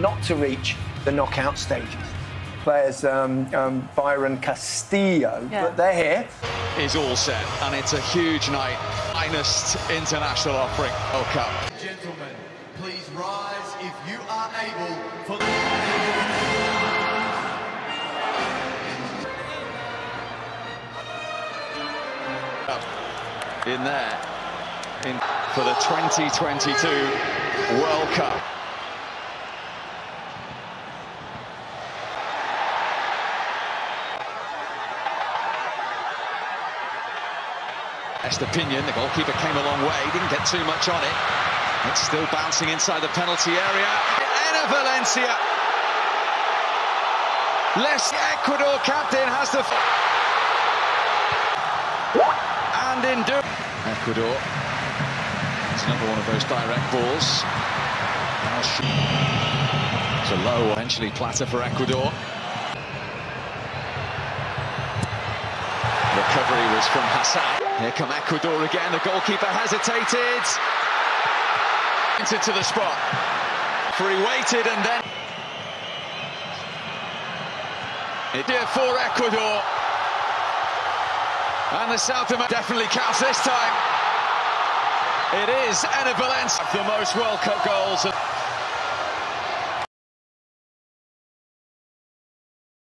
not to reach the knockout stages. Players um, um, Byron Castillo, Yeah. but they're here. is all set, and it's a huge night. Finest international offering World Cup. Gentlemen, please rise if you are able for the... in there in, for the 2022 World Cup. Estupiñán, the goalkeeper came a long way, didn't get too much on it. It's still bouncing inside the penalty area. Enner Valencia. Les Ecuador captain has the and in do Ecuador. It's another one of those direct balls. Sh- It's a low, eventually platter for Ecuador. Recovery was from Hassan. Here come Ecuador again. The goalkeeper hesitated. Into to the spot. For he waited and then. Did for Ecuador. And the South America definitely counts this time. It is Enner Valencia, the most World Cup goals.